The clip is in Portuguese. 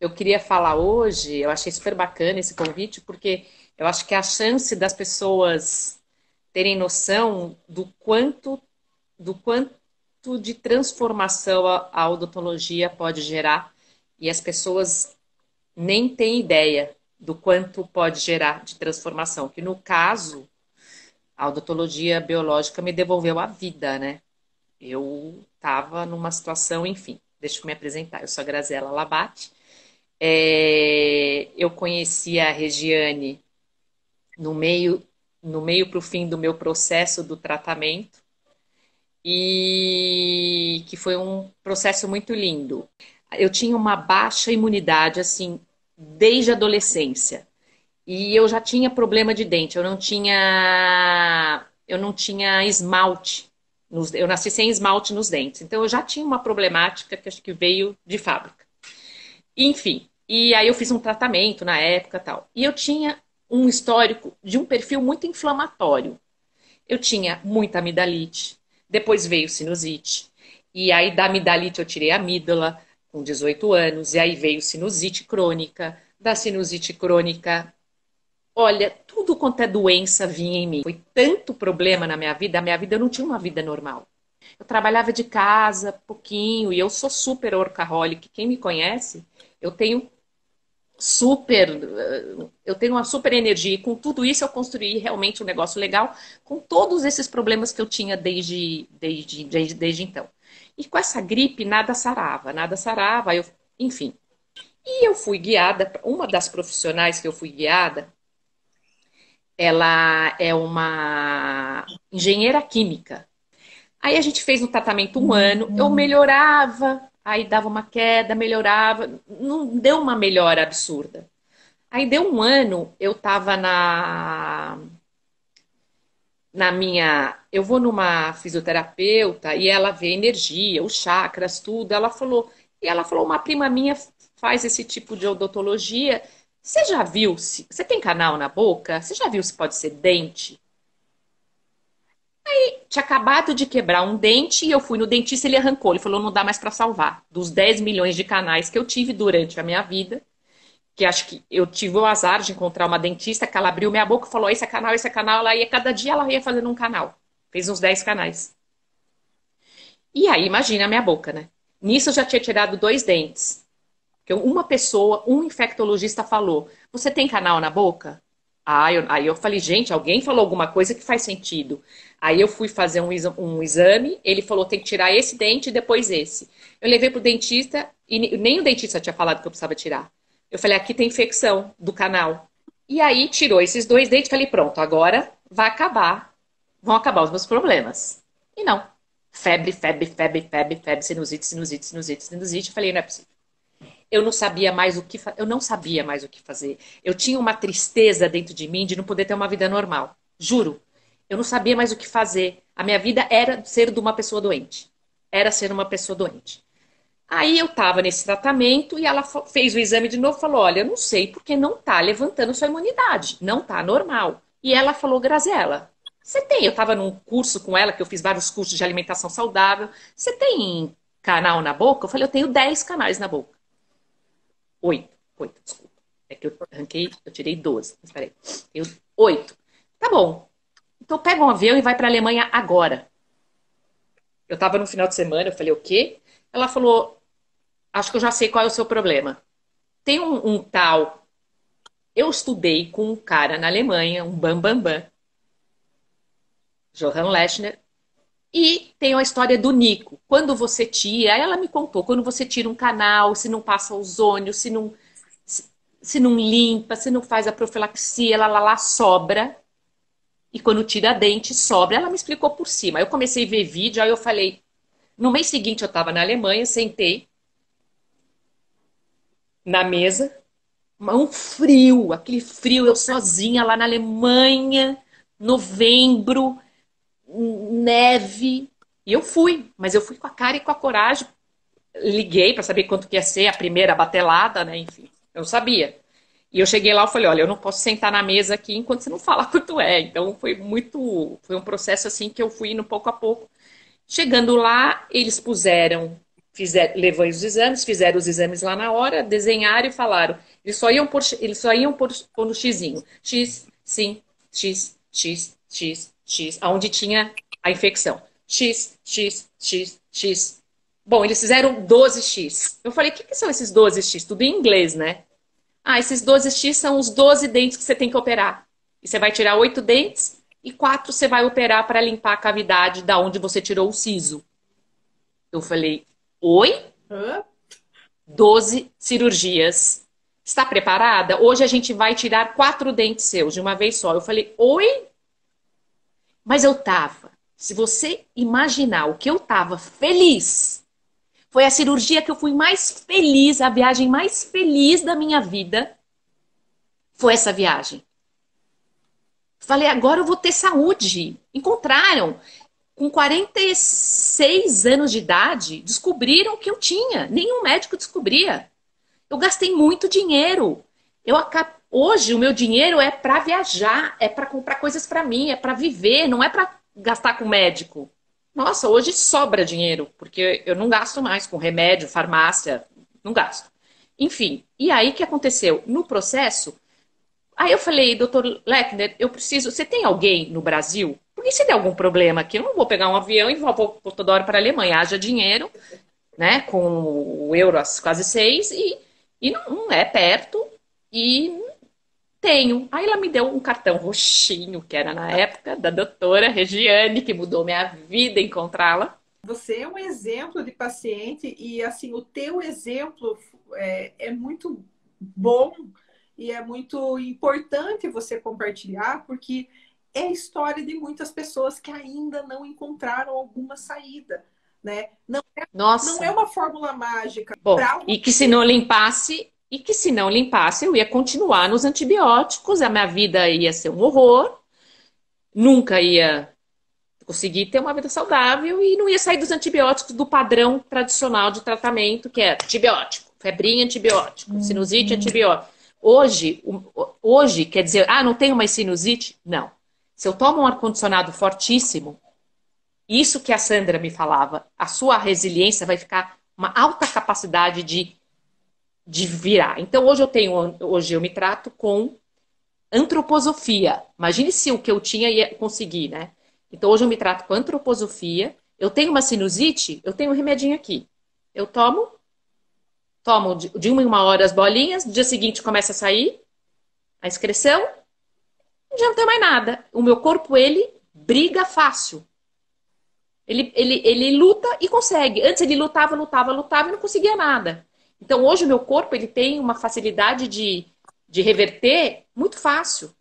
eu queria falar hoje, eu achei super bacana esse convite, porque eu acho que a chance das pessoas terem noção do quanto, do quanto de transformação a, odontologia pode gerar e as pessoas nem têm ideia do quanto pode gerar de transformação. Que no caso, a odontologia biológica me devolveu a vida, né? Eu estava numa situação, enfim, deixa eu me apresentar. Eu sou a Graziela Labate. É, eu conheci a Regiane no meio no meio para o fim do meu processo do tratamento e que foi um processo muito lindo. Eu tinha uma baixa imunidade assim desde a adolescência e eu já tinha problema de dente. Eu não tinha eu não tinha esmalte. Nos, eu nasci sem esmalte nos dentes, então eu já tinha uma problemática que acho que veio de fábrica. Enfim, e aí eu fiz um tratamento na época tal. E eu tinha um histórico de um perfil muito inflamatório. Eu tinha muita amidalite, depois veio sinusite. E aí da amidalite eu tirei a amígdala com 18 anos, e aí veio sinusite crônica. Da sinusite crônica, olha, tudo quanto é doença vinha em mim. Foi tanto problema na minha vida, a minha vida eu não tinha uma vida normal. Eu trabalhava de casa, pouquinho, e eu sou super orcaholic. Quem me conhece, eu tenho super. Eu tenho uma super energia. E com tudo isso, eu construí realmente um negócio legal, com todos esses problemas que eu tinha desde, desde, desde, desde então. E com essa gripe, nada sarava, nada sarava, eu, enfim. E eu fui guiada, uma das profissionais que eu fui guiada, ela é uma engenheira química. Aí a gente fez um tratamento um ano, eu melhorava, aí dava uma queda, melhorava, não deu uma melhora absurda. Aí deu um ano, eu tava na na minha, eu vou numa fisioterapeuta e ela vê energia, os chakras, tudo. Ela falou, e ela falou, uma prima minha faz esse tipo de odontologia. Você já viu? Se, você tem canal na boca? Você já viu se pode ser dente? Aí tinha acabado de quebrar um dente e eu fui no dentista ele arrancou. Ele falou: não dá mais para salvar. Dos 10 milhões de canais que eu tive durante a minha vida, que acho que eu tive o azar de encontrar uma dentista que ela abriu minha boca e falou: esse é canal, esse é canal. Ela ia, cada dia ela ia fazendo um canal. Fez uns 10 canais. E aí, imagina a minha boca, né? Nisso eu já tinha tirado dois dentes. Que uma pessoa, um infectologista falou: Você tem canal na boca? Eu, aí eu falei, gente, alguém falou alguma coisa que faz sentido. Aí eu fui fazer um, um exame, ele falou, tem que tirar esse dente e depois esse. Eu levei pro dentista e nem o dentista tinha falado que eu precisava tirar. Eu falei, aqui tem infecção do canal. E aí tirou esses dois dentes, falei, pronto, agora vai acabar, vão acabar os meus problemas. E não. Febre, febre, febre, febre, febre, sinusite, sinusite, sinusite, sinusite. Eu falei, não é possível eu não sabia mais o que eu não sabia mais o que fazer. Eu tinha uma tristeza dentro de mim de não poder ter uma vida normal. Juro. Eu não sabia mais o que fazer. A minha vida era ser de uma pessoa doente. Era ser uma pessoa doente. Aí eu estava nesse tratamento e ela fez o exame de novo e falou: Olha, eu não sei porque não está levantando sua imunidade. Não está normal. E ela falou: Graziela, você tem? Eu estava num curso com ela, que eu fiz vários cursos de alimentação saudável. Você tem canal na boca? Eu falei: Eu tenho 10 canais na boca. Oito. Oito, desculpa. É que eu arranquei, eu tirei 12. Mas peraí. Eu, oito. Tá bom. Então pega um avião e vai para a Alemanha agora. Eu tava no final de semana, eu falei, o quê? Ela falou, acho que eu já sei qual é o seu problema. Tem um, um tal. Eu estudei com um cara na Alemanha, um bambambam, bam, bam, Johann Lechner, e tem a história do Nico. Quando você tira, ela me contou, quando você tira um canal, se não passa ozônio, se não, se, se não limpa, se não faz a profilaxia, ela lá, lá sobra. E quando tira dente, sobra. Ela me explicou por cima. Eu comecei a ver vídeo, aí eu falei. No mês seguinte eu estava na Alemanha, sentei na mesa, um frio, aquele frio, eu sozinha lá na Alemanha, novembro neve. E eu fui, mas eu fui com a cara e com a coragem. Liguei para saber quanto que ia ser a primeira batelada, né? Enfim, eu sabia. E eu cheguei lá e falei, olha, eu não posso sentar na mesa aqui enquanto você não falar quanto é. Então foi muito, foi um processo assim que eu fui indo pouco a pouco. Chegando lá, eles puseram fizer, levou os exames, fizeram os exames lá na hora, desenharam e falaram. Eles só iam por, eles só iam por, por no xizinho. X, sim, X, X, X, X, aonde tinha a infecção. X, X, X, X. Bom, eles fizeram 12X. Eu falei, o que, que são esses 12X? Tudo em inglês, né? Ah, esses 12X são os 12 dentes que você tem que operar. E você vai tirar oito dentes e quatro você vai operar para limpar a cavidade da onde você tirou o siso. Eu falei, oi? Hã? 12 cirurgias. Está preparada? Hoje a gente vai tirar quatro dentes seus de uma vez só. Eu falei, oi? Mas eu tava. Se você imaginar o que eu tava feliz, foi a cirurgia que eu fui mais feliz, a viagem mais feliz da minha vida. Foi essa viagem. Falei, agora eu vou ter saúde. Encontraram. Com 46 anos de idade, descobriram que eu tinha. Nenhum médico descobria. Eu gastei muito dinheiro. Eu Hoje o meu dinheiro é para viajar, é para comprar coisas para mim, é para viver, não é para gastar com médico. Nossa, hoje sobra dinheiro, porque eu não gasto mais com remédio, farmácia, não gasto. Enfim, e aí o que aconteceu? No processo, Aí eu falei, doutor Lechner, eu preciso. Você tem alguém no Brasil? Porque se der algum problema aqui, eu não vou pegar um avião e vou toda hora para a Alemanha. Haja dinheiro, né? Com o euro quase seis, e, e não, não é perto. E tenho. Aí ela me deu um cartão roxinho, que era na época da doutora Regiane, que mudou minha vida encontrá-la. Você é um exemplo de paciente e assim o teu exemplo é, é muito bom e é muito importante você compartilhar, porque é a história de muitas pessoas que ainda não encontraram alguma saída. Né? Não, é, Nossa. não é uma fórmula mágica. Bom, e que se não limpasse, e que se não limpasse, eu ia continuar nos antibióticos, a minha vida ia ser um horror, nunca ia conseguir ter uma vida saudável e não ia sair dos antibióticos do padrão tradicional de tratamento, que é antibiótico, febrinha antibiótico, sinusite uhum. antibiótico. Hoje, hoje, quer dizer, ah, não tenho mais sinusite? Não. Se eu tomo um ar-condicionado fortíssimo, isso que a Sandra me falava, a sua resiliência vai ficar uma alta capacidade de, de virar. Então, hoje eu tenho, hoje eu me trato com antroposofia. Imagine se o que eu tinha ia conseguir, né? Então, hoje eu me trato com antroposofia. Eu tenho uma sinusite, eu tenho um remedinho aqui. Eu tomo, tomo de uma em uma hora as bolinhas, no dia seguinte começa a sair a excreção, não tem mais nada. O meu corpo, ele briga fácil. Ele, ele, ele luta e consegue. Antes ele lutava, lutava, lutava e não conseguia nada. Então hoje o meu corpo ele tem uma facilidade de, de reverter muito fácil.